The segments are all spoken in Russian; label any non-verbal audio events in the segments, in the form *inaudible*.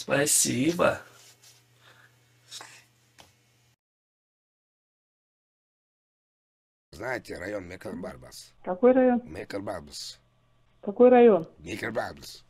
Спасибо. Знаете, район Мекербарбас. Какой район? Мекербарбас. Какой район? Мекербарбас.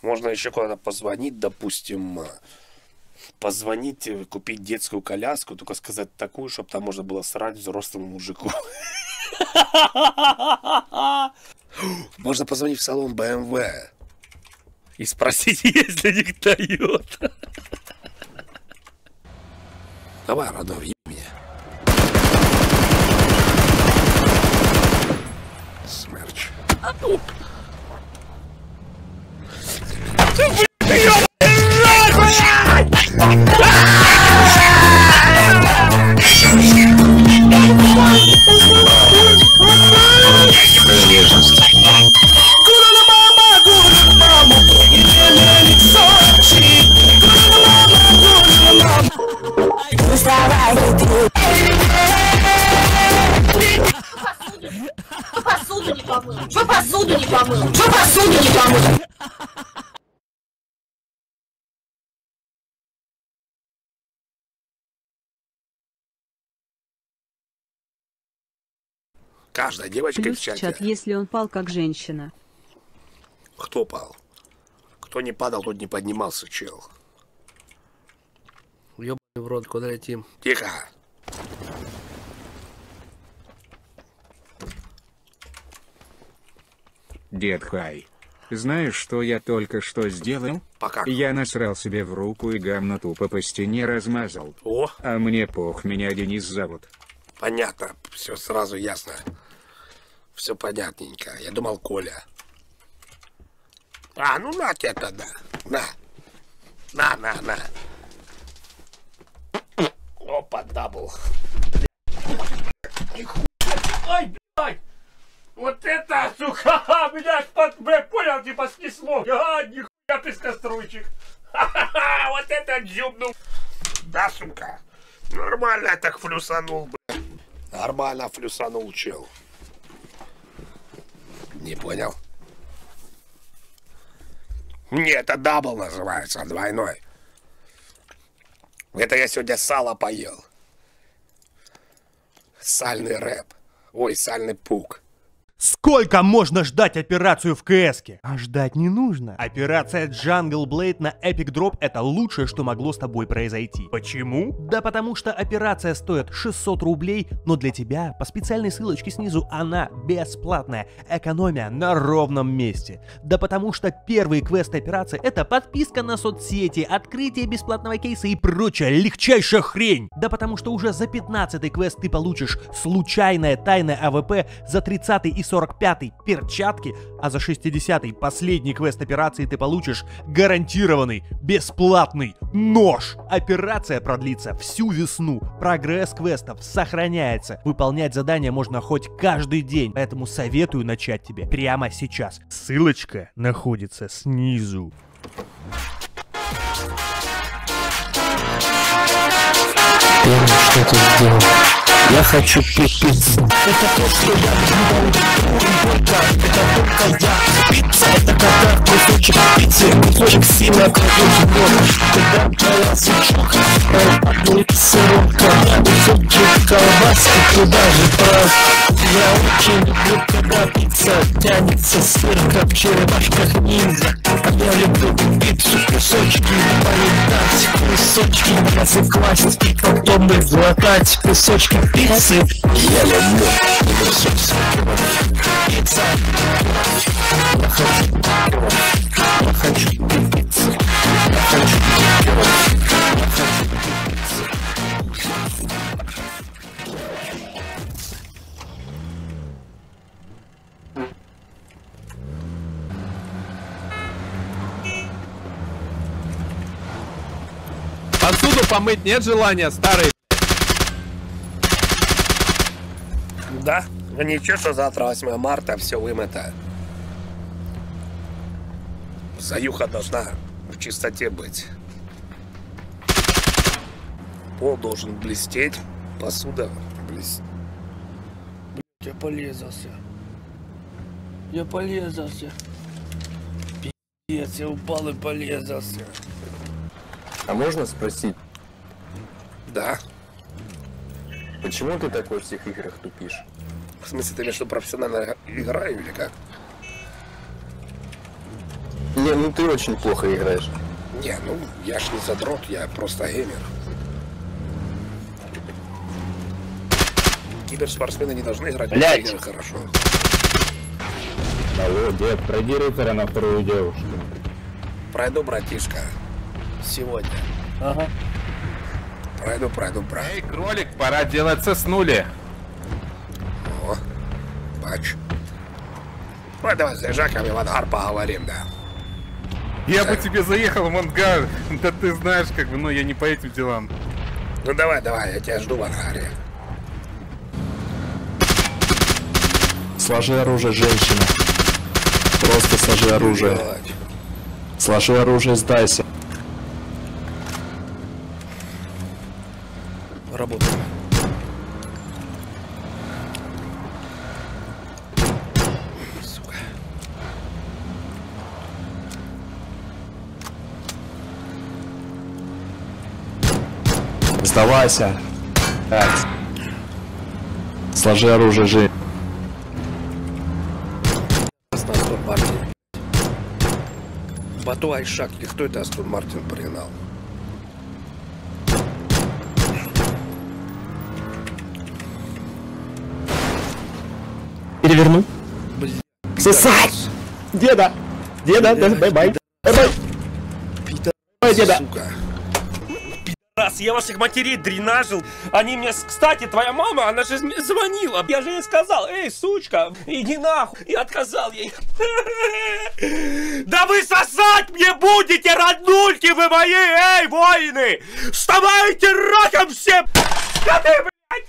Можно еще куда-то позвонить, допустим, позвонить, купить детскую коляску, только сказать такую, чтобы там можно было срать взрослому мужику. *laughs* Можно позвонить в салон BMW и спросить, есть ли них Toyota. Давай, родной, въеб меня. Смерч. посуду помыл? Что посуду не помыл? Что посуду не помыл? Каждая девочка Плюс в чате. чат, если он пал как женщина. Кто пал? Кто не падал, тот не поднимался, чел. Ёбаный в рот, куда летим? Тихо. Дед Хай. Знаешь, что я только что сделал? Пока. Я насрал себе в руку и гамно тупо по стене размазал. О, А мне пох, меня Денис зовут. понятно. Все сразу ясно. Все понятненько. Я думал, Коля. А, ну на тебе тогда. На. На, на, на. Опа, double. Ай! Вот это, сука, *laughs* меня под, бля, понял, типа снесло. А, нихуя пескоструйчик. Ха-ха-ха, *laughs* вот это дзюбнул. Да, сука. Нормально так флюсанул, бля. Нормально флюсанул, чел. Не понял? Не, это double называется, двойной. Это я сегодня сало поел. Сальный рэп. Ой, сальный пук. Сколько можно ждать операцию в КСке? А ждать не нужно. Операция Jungle Blade на Epic Drop это лучшее, что могло с тобой произойти. Почему? Да потому что операция стоит 600 рублей, но для тебя по специальной ссылочке снизу она бесплатная. Экономия на ровном месте. Да потому что первый квест операции это подписка на соцсети, открытие бесплатного кейса и прочая легчайшая хрень. Да потому что уже за 15 квест ты получишь случайное тайное AWP, за 30 и 45 перчатки, а за 60 последний квест операции ты получишь гарантированный бесплатный нож. Операция продлится всю весну. Прогресс квестов сохраняется. Выполнять задания можно хоть каждый день, поэтому советую начать тебе прямо сейчас. Ссылочка находится снизу. Первое, что ты сделал. Я хочу пипиться. Это то, что я. Только, это только я. Пицца, это когда кусочек пиццы, кусочек сильно кладешь в рот. Когда твоя сучок, падает сорока, кусочек колбаски, туда же прав. Я очень люблю, когда пицца тянется сыр, в черепашках ниндзя. А я люблю пиццу, кусочки поедать, кусочки мяса класть потом их глотать, кусочки пиццы. Люблю пицца. Я пиццу. Посуду помыть нет желания, старый. Ничего, что завтра 8 марта, все вымыто. Заюха должна в чистоте быть. Пол должен блестеть, посуда блестеть. Я полезался. Я полезался. Я упал и полезался. А можно спросить, Да. почему ты такой в всех играх тупишь? В смысле, ты имеешь в профессионально играю или как? Не, ну ты очень плохо играешь. Не, ну я ж не задрот, я просто геймер. Киберспортсмены не должны играть в Блядь! игры хорошо. Алло, дед, пройди рыцаря на вторую девушку. Пройду, братишка. Сегодня. Ага. Пройду, пройду, пройду. Эй, кролик, пора делаться с нули. О, бач. Ну, давай с лежаками в ангар поговорим, да. Я бы тебе заехал в ангар. Да ты знаешь, как бы, ну я не по этим делам. Ну давай, давай, я тебя жду в ангаре. Сложи оружие, женщина. Просто сложи оружие. Сложи оружие, сдайся. Работаем. Сука. Сдавайся. Так. Сложи оружие, женщина. Астон Мартин. Бату Айшак, или кто это Астон Мартин пригнал? Переверну. Блин. Сосать! Деда! Деда, да, bye-bye. Bye-bye. Bye, деда. Сука. Раз я ваших матерей дренажил, они мне, кстати, твоя мама, она же мне звонила, я же ей сказал, эй, сучка, иди нахуй, и отказал ей. Да вы сосать мне будете, роднульки вы мои, эй, воины! Вставайте раком все, скоты, блядь!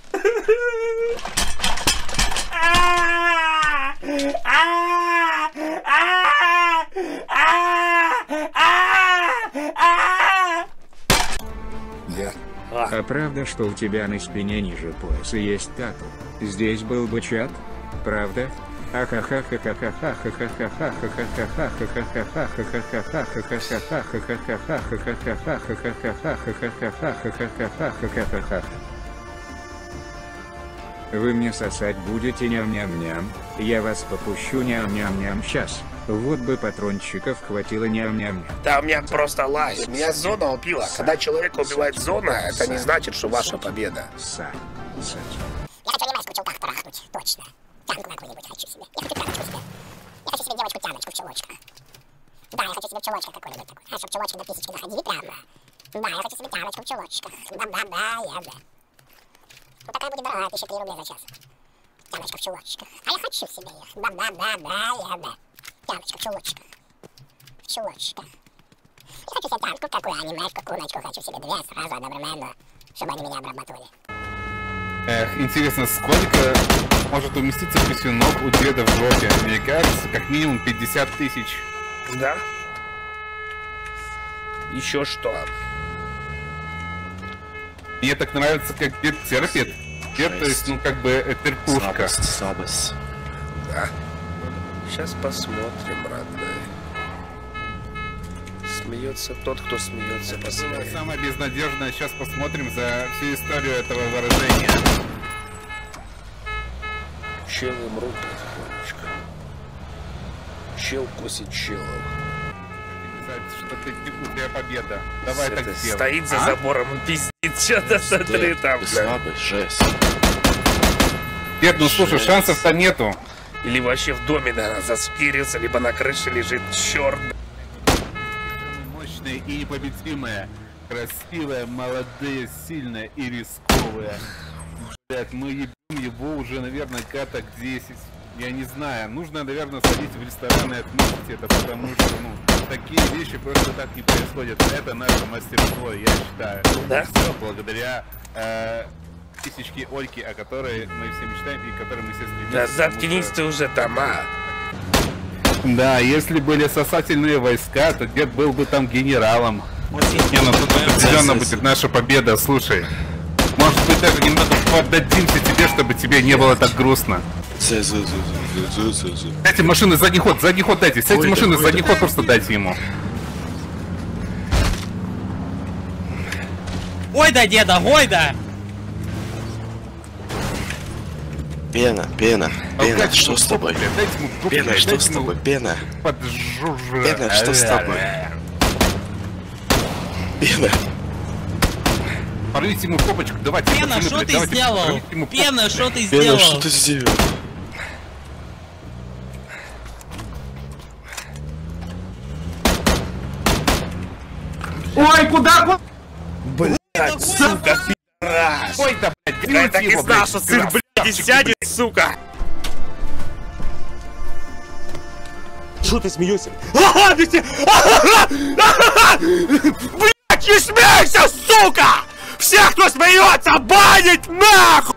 А правда, что у тебя на спине ниже пояса есть тату? Здесь был бы чат? Правда? Вы мне сосать будете ням-ням-ням, я вас попущу ням-ням-ням сейчас. Вот бы патрончиков хватило ням-ням-ням. Да у меня просто лай. Меня зона убила. Когда человека убивает зона, это не значит, что ваша победа. Са. Сать. Я хочу анимешку в чулках трахнуть, точно. Тянку какую-нибудь хочу себе. Я хочу тяночку себе. Я хочу себе девочку-тяночку в чулочках. Да, я хочу себе в чулочках какой-нибудь такой. А, чтобы чулочки на писечки заходили прямо. Да, я хочу себе тяночку в чулочках. Да-да-да, я да. Ну такая будет дорогая, тысяча три рубля за час. Тяночка в чулочках. А я хочу себе их. Да-да-да-да, я да. Тяночка в чулочках. В чулочках. Я хочу себе тянку какую, анимешку, куночку. Хочу себе две сразу одновременно, чтобы они меня обрабатывали. Эх, интересно, сколько может уместиться писюнок у деда в жопе? Мне кажется, как минимум 50 тысяч. Да? Еще что? Мне так нравится, как дед терпит. Дед, то есть, ну, как бы, терпушка. слабость. Да. Сейчас посмотрим, родной. Смеется тот, кто смеется по Самое, себе. самое безнадежное, сейчас посмотрим за всю историю этого выражения. Челы мрут потихонечку. Чел косит челов. Сказать, что ты тебя победа. Давай Это так сделаем. Стоит за А? забором и пиздит что-то, смотри там, бля. Слабый, жесть. Дед, ну слушай, шансов-то нету. Или вообще в доме, наверное, заскирился, либо на крыше лежит черт. Мощная и непобедимая. Красивая, молодая, сильная и рисковая. Блять, мы ебем его уже, наверное, каток 10. Я не знаю, нужно, наверное, сходить в ресторан и отметить это, потому что, ну, такие вещи просто так не происходят. Это наше мастерство, я считаю. Да? Все благодаря э, тысячке Ольки, о которой мы все мечтаем и к которой мы все стремимся. Да заткнись что- ты уже там, а. Да, если были сосательные войска, то дед был бы там генералом. Не, ну тут определенно будет наша победа, слушай. Может быть, даже немного поддадимся тебе, чтобы тебе не было так грустно. Дайте машины задний ход, задний ход дайте. С этой машины задний ход просто дайте ему. Ой да, деда, ой да! Пена, пена, А пена, как что с тобой? Пена, что с тобой? Пена. Пена, что с тобой? пена. Порвите ему в попочку, давайте. Пена, что ты сделал? Пена, что ты Пена, сделал? что ты сделал? Ой, куда? Блядь, Сука, пидорас! Ой-то, блядь, Я так и знал, блядь, что сын, красавчик, блядь, и сядет, сука! Что ты смеешься? Ага, ты! Блядь, не смейся, сука! Всех, кто смеется, банить нахуй!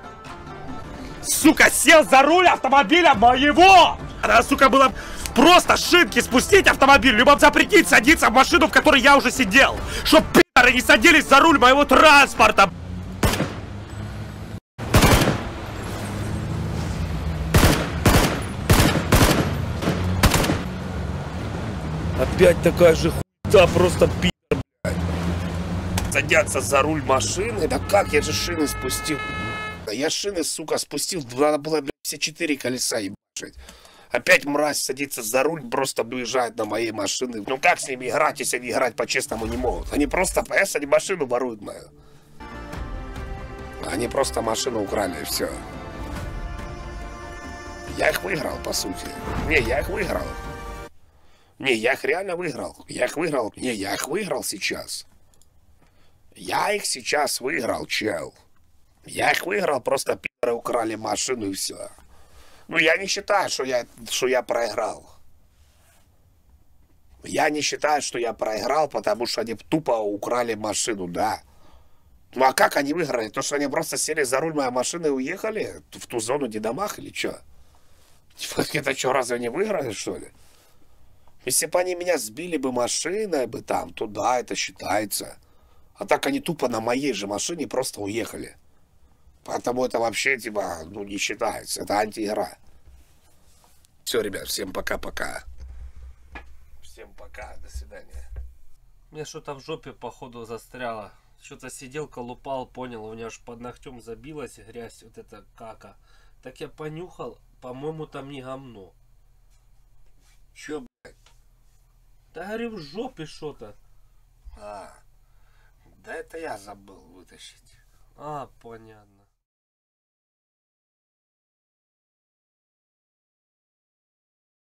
Сука, сел за руль автомобиля моего! Надо, сука, было просто шинки спустить автомобиль, либо запретить садиться в машину, в которой я уже сидел. Чтоб пидоры не садились за руль моего транспорта. Опять такая же хуйта, просто пидор, блядь. Садятся за руль машины. Да как, я же шины спустил. Я шины, сука, спустил. Надо было, блядь, все четыре колеса ебашить. Опять мразь садится за руль, просто уезжает на моей машины. Ну как с ними играть, если они играть по-честному не могут? Они просто, понимаешь, они машину воруют мою. Они просто машину украли, и все. Я их выиграл, по сути. Не, я их выиграл. Не, я их реально выиграл. Я их выиграл. Не, я их выиграл сейчас. Я их сейчас выиграл, чел. Я их выиграл, просто пидоры украли машину и все. Ну, я не считаю, что я, что я проиграл. Я не считаю, что я проиграл, потому что они тупо украли машину, да. Ну, а как они выиграли? То, что они просто сели за руль моей машины и уехали в ту зону, где домах или что? *laughs* Это что, разве они выиграли, что ли? Если бы они меня сбили бы машиной бы там, то да, это считается. А так они тупо на моей же машине просто уехали. Поэтому это вообще, типа, ну, не считается. Это антиигра. Все, ребят, всем пока-пока. Всем пока, до свидания. Мне что-то в жопе, походу, застряло. Что-то сидел, колупал, понял, у меня аж под ногтем забилась грязь, вот эта кака. Так я понюхал, по-моему, там не гомно. Че, блядь? Да говорю, в жопе что-то. А, да это я забыл вытащить. А, понятно.